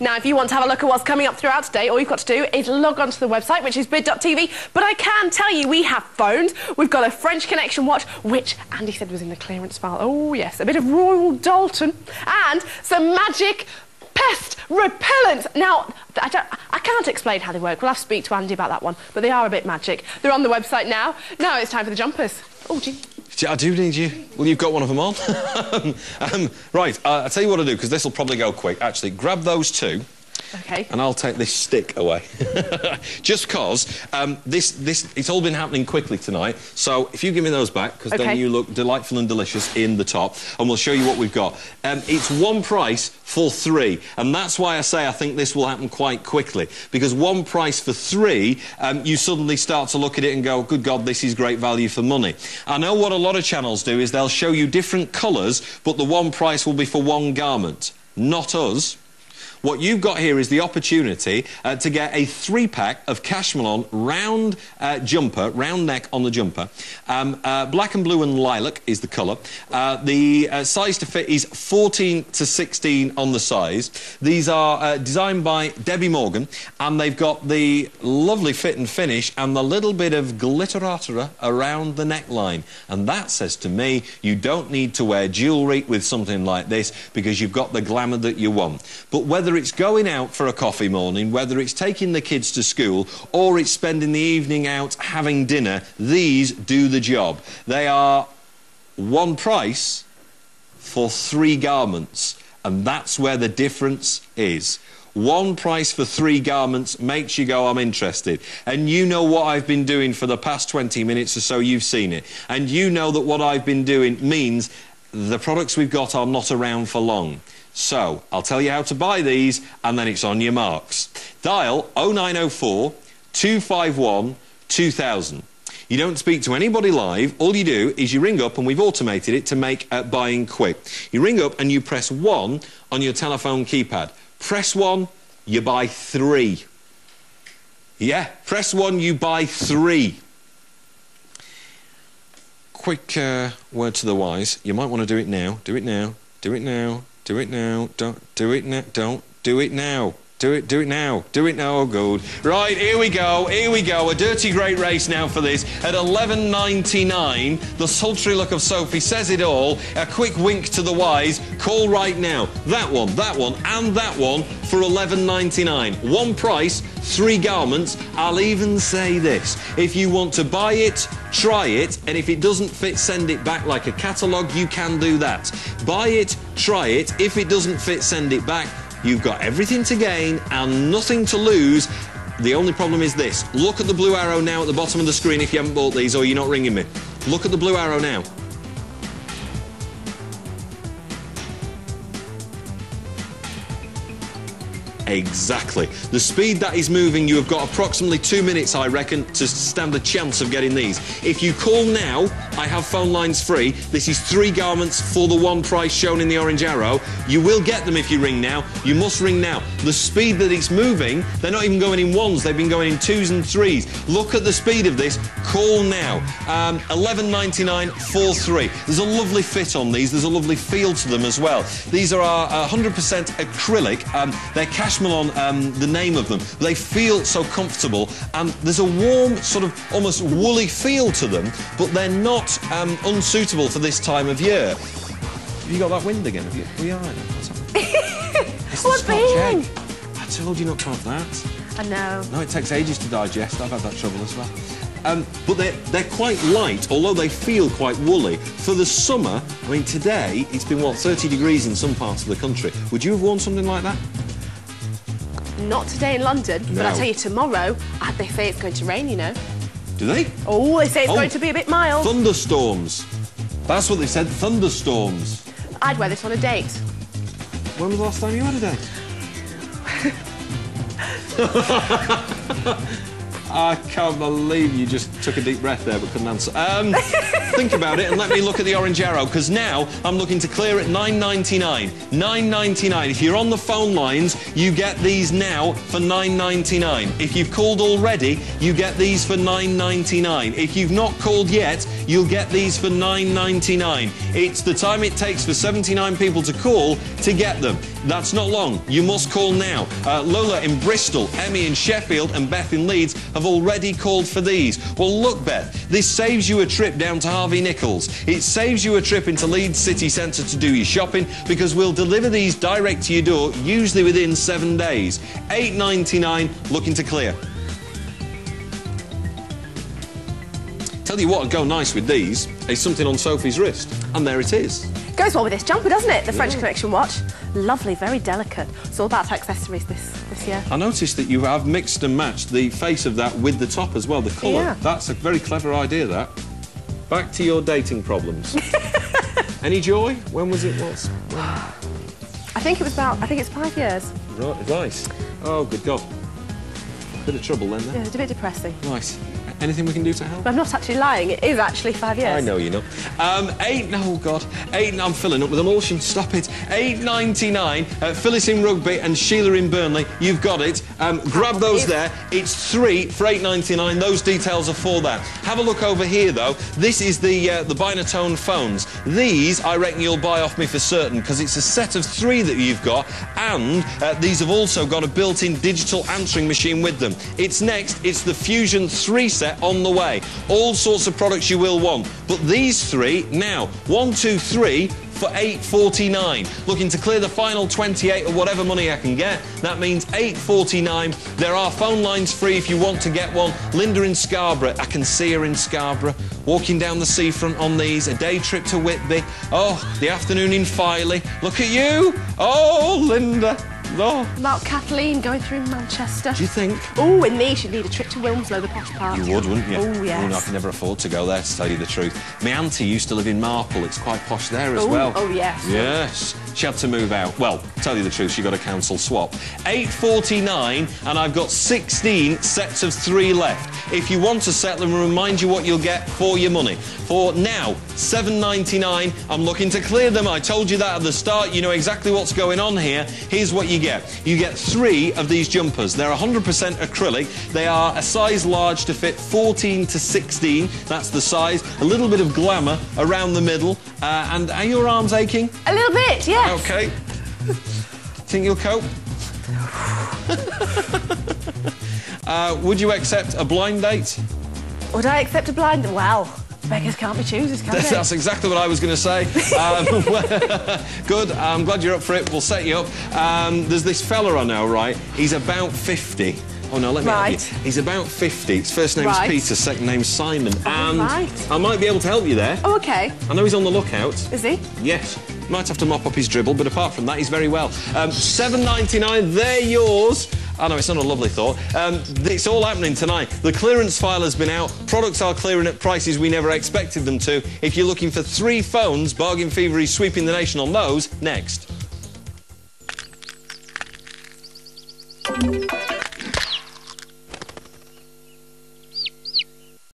Now, if you want to have a look at what's coming up throughout today, all you've got to do is log onto the website, which is bid.tv. But I can tell you, we have phones. We've got a French Connection watch, which Andy said was in the clearance file. Oh, yes, a bit of Royal Doulton and some magic pest repellents. Now, I, don't, I can't explain how they work. We'll have to speak to Andy about that one, but they are a bit magic. They're on the website now. Now it's time for the jumpers. Oh, gee. I do need you. Well, you've got one of them on. um, right, uh, I'll tell you what I'll do, because this will probably go quick. Actually, grab those two. Okay. And I'll take this stick away. Just because um, this, this, it's all been happening quickly tonight. So if you give me those back, because okay. then you look delightful and delicious in the top, and we'll show you what we've got. Um, it's one price for three, and that's why I say I think this will happen quite quickly, because one price for three, um, you suddenly start to look at it and go, good God, this is great value for money. I know what a lot of channels do is they'll show you different colours, but the one price will be for one garment. Not us. What you've got here is the opportunity uh, to get a three-pack of Cashmillon round uh, jumper, round neck on the jumper. Um, uh, black and blue and lilac is the colour. Uh, the uh, size to fit is 14 to 16 on the size. These are uh, designed by Debbie Morgan, and they've got the lovely fit and finish and the little bit of glitterata around the neckline. And that says to me, you don't need to wear jewellery with something like this because you've got the glamour that you want. But whether whether it's going out for a coffee morning, whether it's taking the kids to school, or it's spending the evening out having dinner, these do the job. They are one price for three garments, and that's where the difference is. One price for three garments makes you go, I'm interested. And you know what I've been doing for the past 20 minutes or so, you've seen it. And you know that what I've been doing means the products we've got are not around for long. So, I'll tell you how to buy these, and then it's on your marks. Dial 0904 251 2000. You don't speak to anybody live. All you do is you ring up, and we've automated it to make uh, buying quick. You ring up and you press 1 on your telephone keypad. Press 1, you buy 3. Yeah, press 1, you buy 3 quick uh, word to the wise. You might want to do it now. Do it now. Do it now. Do it now. Don't do it now. Don't do it now. Do it, do it now. Do it now, oh good. Right, here we go, here we go. A dirty great race now for this. At 11.99, the sultry look of Sophie says it all. A quick wink to the wise. Call right now. That one, that one, and that one for 11.99. One price, three garments. I'll even say this. If you want to buy it, try it, and if it doesn't fit, send it back like a catalogue, you can do that. Buy it, try it. If it doesn't fit, send it back. You've got everything to gain and nothing to lose. The only problem is this. Look at the blue arrow now at the bottom of the screen if you haven't bought these or you're not ringing me. Look at the blue arrow now. Exactly. The speed that is moving, you have got approximately two minutes, I reckon, to stand a chance of getting these. If you call now, I have phone lines free. This is three garments for the one price shown in the orange arrow. You will get them if you ring now. You must ring now. The speed that it's moving, they're not even going in ones, they've been going in twos and threes. Look at the speed of this. Call now. Um, 11.99 for three. There's a lovely fit on these. There's a lovely feel to them as well. These are our 100% acrylic. Um, they're cash on um, the name of them. They feel so comfortable, and there's a warm, sort of almost woolly feel to them, but they're not um, unsuitable for this time of year. Have you got that wind again? Have you? We are. What's happening? What's being? I told you not to have that. I know. No, it takes ages to digest. I've had that trouble as well. Um, but they're, they're quite light, although they feel quite woolly. For the summer, I mean, today, it's been, what, 30 degrees in some parts of the country. Would you have worn something like that? Not today in London, no. but I tell you, tomorrow, they say it's going to rain, you know. Do they? Oh, they say it's oh, going to be a bit mild. Thunderstorms. That's what they said, thunderstorms. I'd wear this on a date. When was the last time you had a date? I can't believe you just took a deep breath there but couldn't answer. Um, think about it and let me look at the orange arrow because now I'm looking to clear at 9.99. 9.99. If you're on the phone lines, you get these now for 9.99. If you've called already, you get these for 9.99. If you've not called yet, you'll get these for $9.99. It's the time it takes for 79 people to call to get them. That's not long. You must call now. Uh, Lola in Bristol, Emmy in Sheffield, and Beth in Leeds have already called for these. Well, look, Beth, this saves you a trip down to Harvey Nichols. It saves you a trip into Leeds city centre to do your shopping because we'll deliver these direct to your door, usually within seven days. $8.99, looking to clear. Tell you what would go nice with these is something on Sophie's wrist. And there it is. Goes well with this jumper, doesn't it? The French Connection watch. Lovely, very delicate. It's all about accessories this, this year. I noticed that you have mixed and matched the face of that with the top as well, the colour. Yeah. That's a very clever idea, that. Back to your dating problems. Any joy? When was it? What's... I think it was about, I think it's five years. Right, advice. Oh, good God. Bit of trouble then, there. Yeah, it's a bit depressing. Right. Anything we can do to help? I'm not actually lying. It is actually five years. I know you know. Um, eight, oh God, eight, I'm filling up with emulsion, stop it. Eight ninety nine. uh, Phyllis in Rugby and Sheila in Burnley, you've got it. Um, grab those there, it's three for eight ninety nine. those details are for that. Have a look over here though, this is the, uh, the Binatone phones. These, I reckon you'll buy off me for certain, because it's a set of three that you've got, and uh, these have also got a built-in digital answering machine with them. It's next, it's the Fusion 3 set on the way. All sorts of products you will want. But these three, now, one, two, three, for 8.49. Looking to clear the final 28 or whatever money I can get. That means 8.49. There are phone lines free if you want to get one. Linda in Scarborough, I can see her in Scarborough, walking down the seafront on these. A day trip to Whitby. Oh, the afternoon in Filey. Look at you. Oh, Linda. Oh, About Kathleen going through Manchester. do you think? Oh, in these she'd need a trip to Wilmslow, the posh part. You would, wouldn't you? Oh, yes. no, I can never afford to go there, to tell you the truth. My auntie used to live in Marple. It's quite posh there as Oh, well. oh, yes. Yes. She had to move out. Well, tell you the truth, she got a council swap. 8.49, and I've got 16 sets of three left. If you want to set them, remind you what you'll get for your money. For now, 7.99. I'm looking to clear them. I told you that at the start. You know exactly what's going on here. Here's what you get. You get three of these jumpers. They're 100% acrylic. They are a size large to fit 14 to 16. That's the size. A little bit of glamour around the middle. Uh, and are your arms aching? A little bit, yes. Okay. Think you'll cope? uh, would you accept a blind date? Would I accept a blind? Well, beggars can't be choosers, can That's, they? that's exactly what I was going to say. Um, good. I'm glad you're up for it. We'll set you up. Um, there's this fella I know, right? He's about 50. Oh no, let me help Right. you. He's about 50. His first name's Right. Peter, second name's Simon. and right. I might be able to help you there. Oh, okay. I know he's on the lookout. Is he? Yes. Might have to mop up his dribble, but apart from that, he's very well. Um, Seven ninety nine. They're yours. I know it's not a lovely thought. Um, it's all happening tonight. The clearance file has been out. Products are clearing at prices we never expected them to. If you're looking for three phones, Bargain Fever is sweeping the nation on those next.